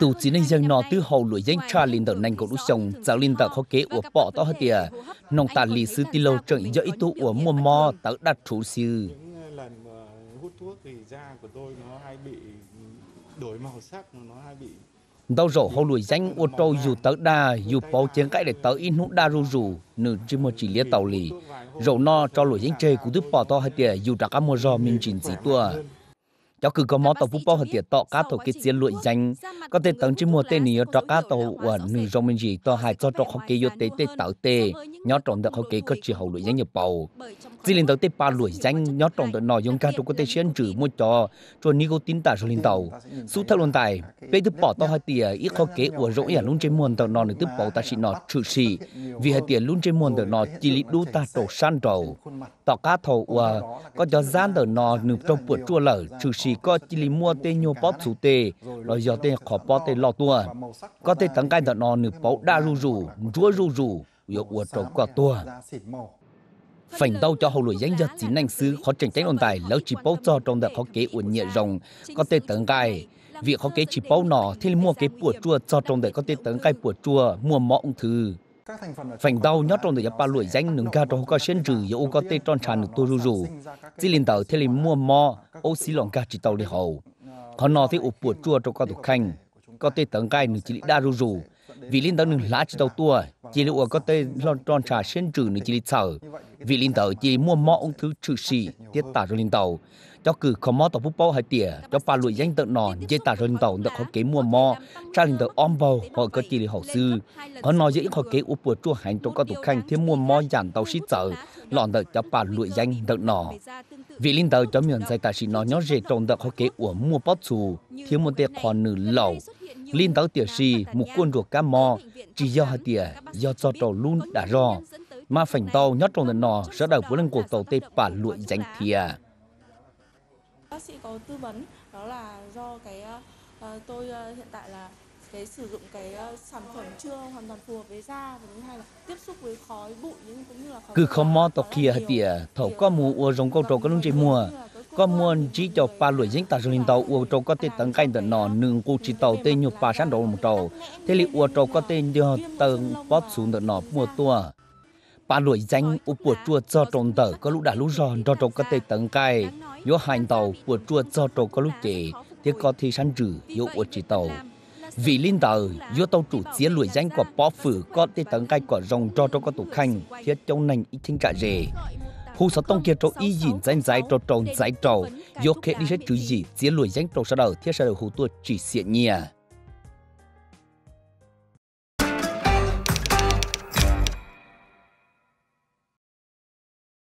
tù hơn chỉ nên dân nay. tư hầu danh Ngoài cha linh tờ của nành biết đu thường giáo linh tờ khó kế và ủa các bỏ to vấn tìa nông tà lì sư tì lâu trận dỡ những tu biểu ủa hiện mua mò tớ đặt chủ sư lần mà hút thuốc thì da của tôi nó hay bị đổi màu sắc nó hay bị đâu rổ hầu lụi danh ô trâu dù tớ đa dù bầu chén cái để tớ in hút đa ru rù nửa chứ mà chỉ lia tàu lì. Rổ no cho lụi danh chơi cũng tức bỏ to hết tìa dù đã cá mua rò mình chỉnh gì tua cháu cứ có món tàu phú bao hết tìa tọ cá thầu cái chiến lụi danh có thể tận chỉ mua tên này cho cá tàu và nữ rong mình gì to hai cho cho không kế vô tế tế tạo tê. Nhớ trộn được không kế có chỉ hậu lụi danh nhập bầu. Chỉ lên tàu tế ba lụi danh nhớ trộn được nọ dùng cá trong có thể xuyên trừ mua cho cho nicotine ta rồi lên tàu. Su theo luôn tài bây thứ bỏ to hai tìa ít khó kế của rỗi nhà luôn trên muôn tàu nọ nữa tức bỏ ta chỉ nọ trừ xì. Vì hai tiền luôn trên muôn tàu nọ chỉ lý đu ta tổ san trầu. Tàu cá thầu và có cho gian tàu nọ nửa trong buổi chua lở, trừ xì có chỉ lý mua tên nhô bóp chủ tê. Rồi giờ tên khó bóp tên lọ tua. Có thể tấn cái tàu nó nửa bó đa ru rù, chúa ru rù yếu ua trầu qua tua. Phành đau cho hậu lụi danh giật chỉ anh sư khó tranh tránh ôn tài lâu chỉ bấu cho trong đợt khó kế uẩn nhẹ rồng, có thể tấn cái việc khó kế chỉ bấu nọ thì mua cái bùa chua cho trong đợt có thể tấn cái bùa chua, mua mọ ung thư. Phành đau nhót trong đợt ba lụi danh nâng cao trong có xuyên trừ yếu có thể tròn tràn được tu ru ru chỉ liên tàu thì mua mọ ô xí lòng ca chỉ tàu để hậu. Họ nọ thì ụp bùa chua trong có tục khanh có thể tấn gai nữ chỉ đa ru rù vì linh tờ nữ lá chỉ tàu tua chỉ liệu có thể lon tròn trà xuyên trừ nữ chỉ sợ vì linh tàu chỉ mua mỏ ung thư trừ xì, tiết tả rồi linh tàu. Cho cử khó mỏ tàu phú bao hai tỉa, cho ba lụi danh tận nọ dây tả rồi linh tàu được họ kế mua mỏ cha linh tàu om bầu, họ có chỉ lý hậu sư. Họ nói dễ họ kế u bùa chua hành trong các tục khanh, thêm mua mỏ giảm tàu xít sợ lọn đợi cho ba lụi danh tận nọ. Vì linh tàu cho miền dây tả xì nó nhớ rể trong được họ kế uổng mua bót xù thiếu một tiệt còn nửa lẩu linh tàu tỉa xì một quân ruột cá mò chỉ do hai tỉa do cho trầu luôn đã rò mà phành tàu nhót trong lần nọ sẽ đầu với lần cuộc tàu tê bà lụi danh thìa bác sĩ có tư vấn đó là do cái ờ, tôi ờ, hiện tại là cái sử dụng cái ờ, sản phẩm chưa hoàn toàn phù hợp với da và thứ hai là tiếp xúc với khói bụi nhưng cũng như là khói cứ không mò tàu là kia nhiều. tỉa thầu có ờ, mù ua rong câu trâu có lúc chơi mua có muốn chỉ cho ba lưỡi dính ta rồi linh tàu, ua trâu có thể tấn canh tận nọ, nương cụ chỉ tàu tên nhiều ba sáng đầu một trâu thế li ua trâu có tên cho tầng bóp xuống tận nọ mua tua? Ba lưỡi danh u bùa chua cho trồng tờ, có lúc đã lúc giòn, cho trâu có thể tấn cay. Yếu hành tàu bùa chua cho trâu có lúc chế thế có thể săn trừ yếu ua chỉ tàu. Vì linh tờ yếu tàu chủ chiến lưỡi danh của bó phử có thể tấn cay của rồng cho trâu có tủ khanh, thiết trong nành ít chính cả rề hù sáu tông kia trâu y dìn danh giải trâu trâu giải trâu yếu khẽ đi sẽ chữ gì chiến lụi danh trâu sau đầu thiết sau đầu hù tua chỉ xiện nhìa